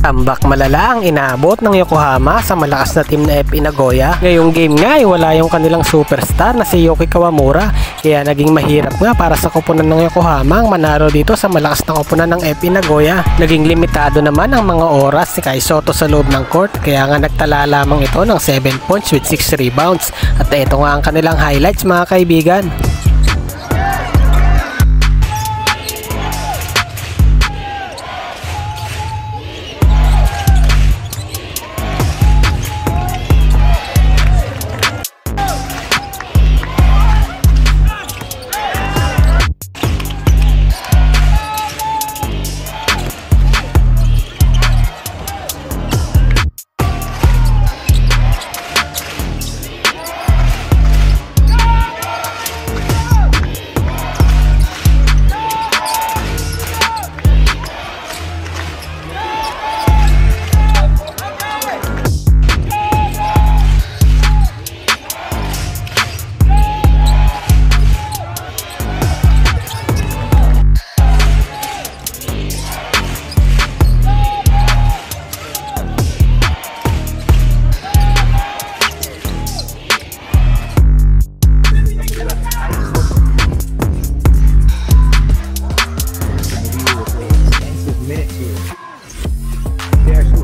Tambak malala ang inaabot ng Yokohama sa malakas na team na FP Nagoya. Ngayong game nga ay wala yung kanilang superstar na si Yoki Kawamura kaya naging mahirap nga para sa koponan ng Yokohama ang manalo dito sa malakas na koponan ng FP Nagoya. Naging limitado naman ang mga oras si Kai Soto sa loob ng court kaya nga nagtala lamang ito ng 7 points with 6 rebounds at ito nga ang kanilang highlights mga kaibigan.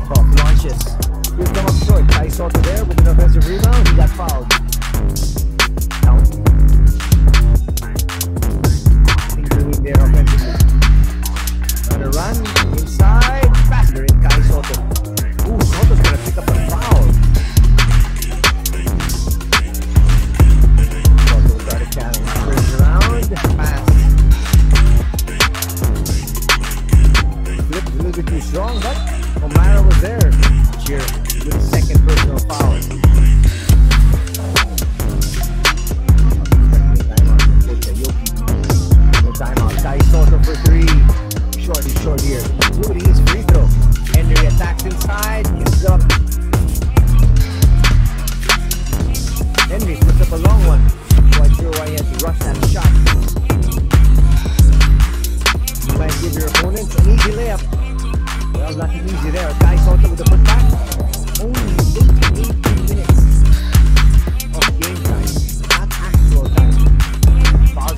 Ukov, launches. He'll come up short. Kai Sotto there with an offensive rebound. He got fouled. Down. Continuing there offensively. On a run, inside, faster in Kai Sotto. Ooh, Sotto's gonna pick up a foul. Sotto got a challenge. Turns around, pass. Flipped a little bit too strong, but O'Mara was there. Cheer with second personal foul. Timeout. Kai Sotto for three. Short short here. Rudy is free throw. Henry attacks inside. Gets up.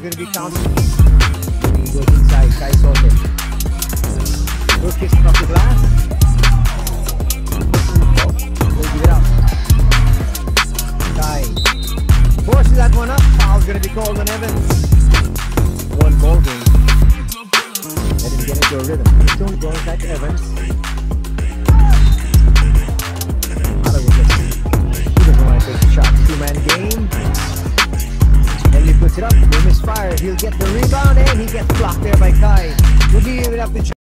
Foul's gonna be hmm. counted. He goes inside. Kai Sotto. Good kissing off the glass. We'll it up. Kai. Forces that one up. Foul's gonna be called on Evans. One ball game. Let him get into a rhythm. Don't go inside Evans. It up. He'll misfire. He'll get the rebound and he gets blocked there by Kai. We'll give it up to